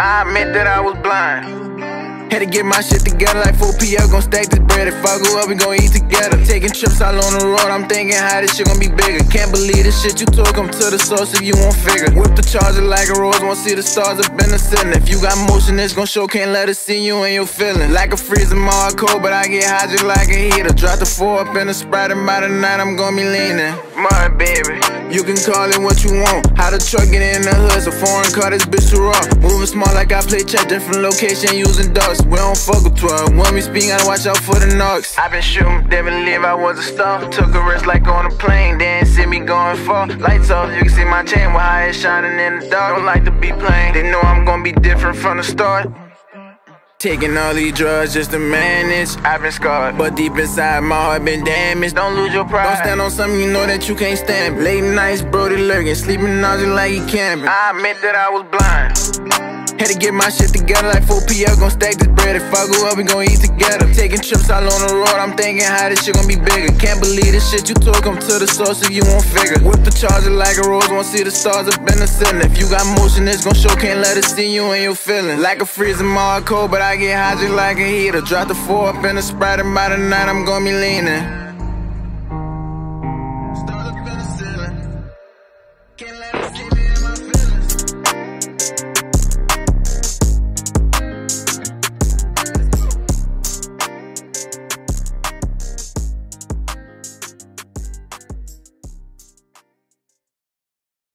I admit that I was blind. Had to get my shit together like 4PL, gon' stack this bread. If I go up, we gon' eat together. Taking trips all on the road, I'm thinking how this shit gon' be bigger. Can't believe this shit you took, come to the source if you won't figure. Whip the charger like a rose, won't see the stars up in the ceiling. If you got motion, it's gon' show, can't let it see you and your feelings. Like a freezer, my cold, but I get hot just like a heater. Drop the four up in the sprite, and by the night I'm gon' be leaning. My baby, you can call it what you want. How the truck get in the hood, so foreign car, this bitch too raw. Moving small like I play check, different location using dots. We don't fuck with 12. When we speak, gotta watch out for the knocks. i been shooting, they believe I was a star. Took a risk like on a plane, they ain't see me going far. Lights off, you can see my chain how it's shining in the dark. Don't like to be plain, they know I'm gonna be different from the start. Taking all these drugs just to manage. I've been scarred, but deep inside my heart been damaged. Don't lose your pride. Don't stand on something you know that you can't stand. Late nights, Brody lurking, sleeping nausea like he camping. I admit that I was blind. Had to get my shit together like 4PL, gon' stack this bread. If I go up, we gon' eat together. Taking trips all on the road, I'm thinking how this shit gon' be bigger. Can't believe this shit you took, come to the source if you won't figure. Whip the charger like a rose, won't see the stars up in the ceiling. If you got motion, it's gon' show, can't let it see you and your feelings. Like a freezer, my cold, but I get hot just like a heater. Drop the four up in the sprite, and by the night I'm gon' be leaning.